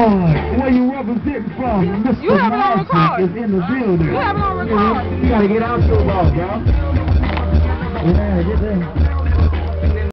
Lord, where you represent from? Mr. You have it on record. is in the building. You have it on record. You gotta get out your ball, bro. Yeah, get there.